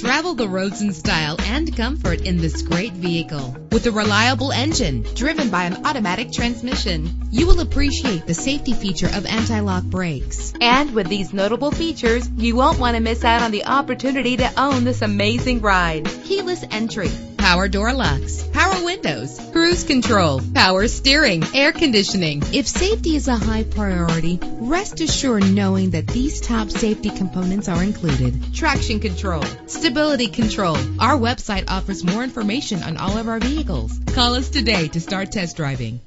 Travel the roads in style and comfort in this great vehicle. With a reliable engine driven by an automatic transmission, you will appreciate the safety feature of anti-lock brakes. And with these notable features, you won't want to miss out on the opportunity to own this amazing ride. Keyless entry, power door locks, power windows, cruise control, power steering, air conditioning. If safety is a high priority, rest assured knowing that these top safety components are included. Traction control, stability control. Our website offers more information on all of our vehicles. Call us today to start test driving.